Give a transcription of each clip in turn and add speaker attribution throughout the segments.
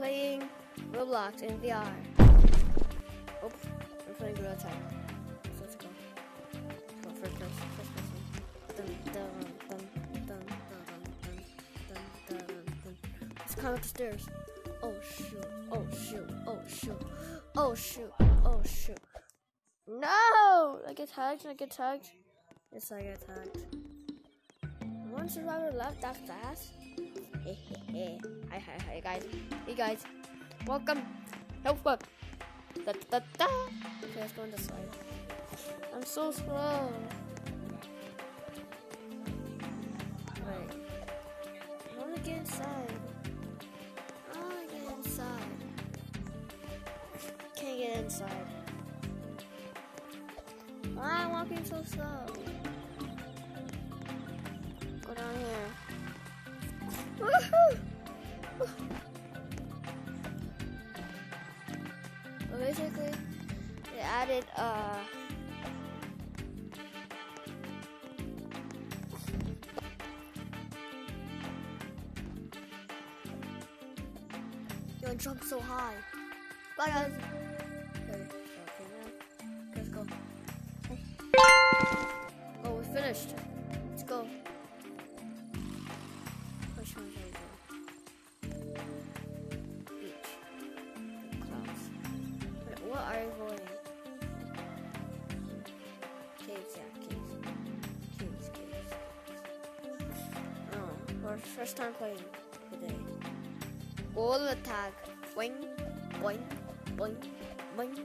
Speaker 1: playing Roblox in VR. Oops, we're playing Gorilla Tag. So let's go. Let's go first person. First person. Dun, dun, dun, dun, dun, dun, dun, dun, dun, dun. Let's climb up the stairs. Oh shoot! Oh shoot! Oh shoot! Oh shoot! Oh shoot! No! I get tagged. I get tagged. Yes, I get tagged. One survivor left that fast. Hey, hey, hey. Hi, hi, hi, guys. Hey, guys. Welcome. Help up. Da, da, da. Okay, let's go on side. I'm so slow. Wait. I want to get inside. I want to get inside. Can't get inside. Why am I walking so slow? Go down here. Well, basically, they added uh. Yo, jump so high. Bye guys. Okay, okay, let's go. Oh, we finished. What are you avoiding? Caves, yeah, caves. Caves, caves. Oh, our first time playing today. All tag. Boing, boing, boing, boing,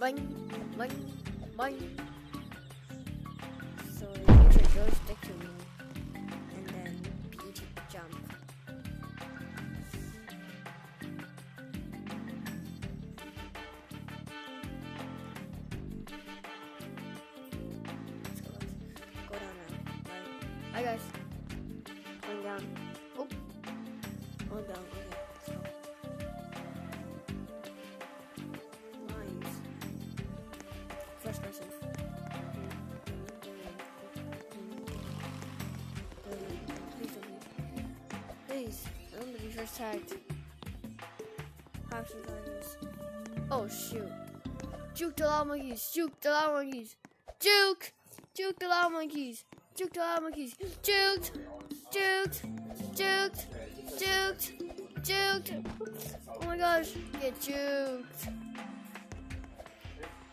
Speaker 1: boing, boing, boing. So you your joystick to move, Hi guys. Going down. Oh. Going down. Okay. Let's go. Nice. First person. Please don't be. Please, I don't be first tagged. Some kindness. Oh shoot. Juke the law monkeys. Juke the law monkeys. Juke! Juke the law monkeys. Juke the law monkeys. Juked! Juked! Juked! Juked! Juked! Oh my gosh. Get juked.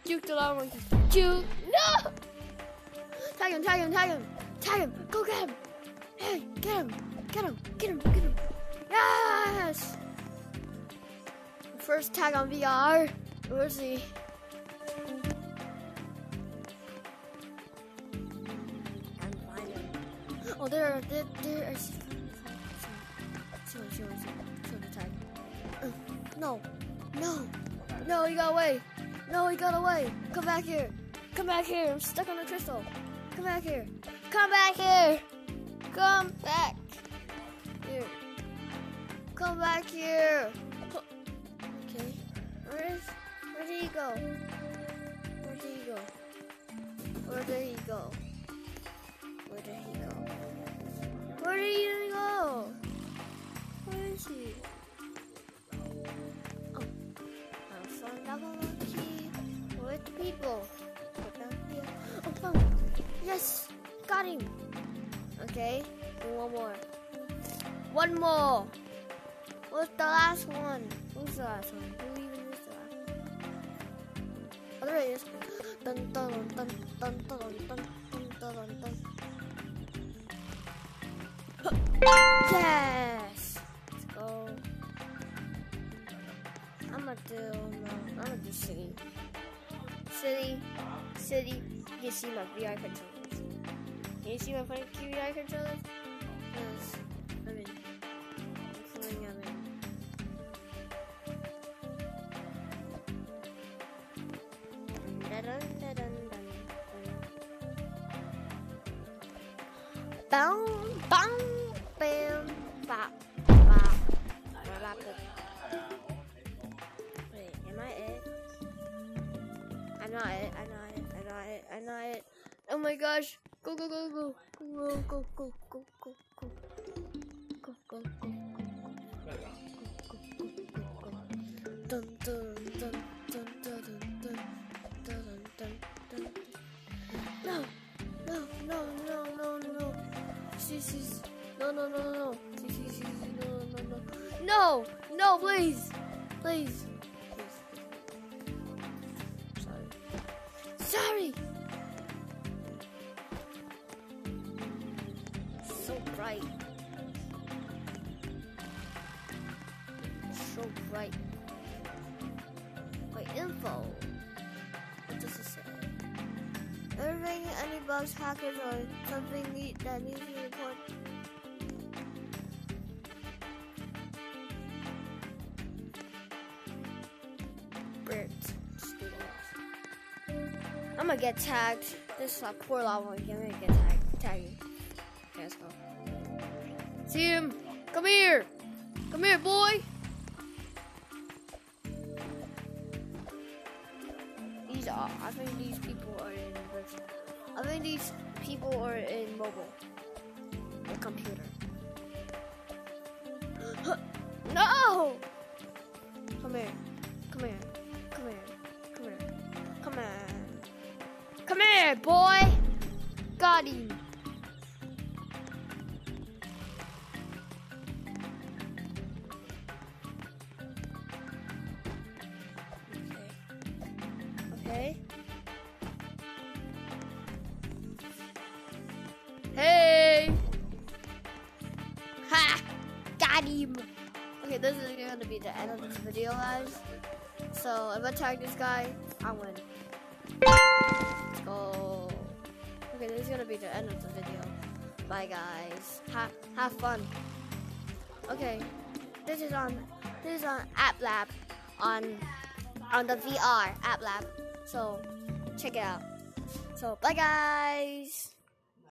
Speaker 1: Juke the law monkeys. Juke! No! Tag him, tag him, tag him! Tag him! Go get him! Hey, get him! Get him! Get him! Get him! Yes! First tag on VR. Where's he? Oh, there, there, there. I see. See one, see one, see one. See one, the tag. Uh, No, no, no, he got away. No, he got away. Come back here. Come back here. I'm stuck on the crystal. Come back here. Come back here. Come back here. Come back here. Okay. Where is? Where did he go? Where did he go? Where did he go? Where did he Oh, I found that monkey with people. Oh. Yes, got him. Okay, one more. One more. What's the last one? Who's the last one? Who even is the last one? Oh, there it is. Dun dun dun dun dun dun. Yes. Gonna do no. I'm gonna do city. City. City. You can see my VR controllers. Can you see my funny VR controllers? Yes. I'm in. I'm. I'm in. Dun, dun, dun, dun, dun. I'm not it. I'm not it. I'm not it. I'm not it. Oh my gosh! Go go go go go go go go go go go go go go go go go go go dun dun dun dun dun dun dun dun dun dun. No, no, no, no, no, no. See, see, see. no, no, no, no, no. See, see, see, see. no, no, no, no. No, no, please, please, please. So bright. So bright. Wait, info. What does it say? Everything, any bugs, hackers, or something need, that needs to. Birds. I'm gonna get tagged. This is a poor lava. I'm gonna get tagged. Tagged. See. Come here. Come here, boy. These are. I think these people are in virtual. I think these people are in mobile. The computer. no! Come here. Come here. Come here. Come here. Come here. Come here, boy. Got him. Okay. Hey! Ha! Got him! Okay, this is gonna be the end of this video, guys. So, if I tag this guy, I win. Let's go. Okay, this is gonna be the end of the video. Bye, guys. Ha have fun. Okay, this is on this is on App Lab on on the VR App Lab. So check it out. So bye, guys.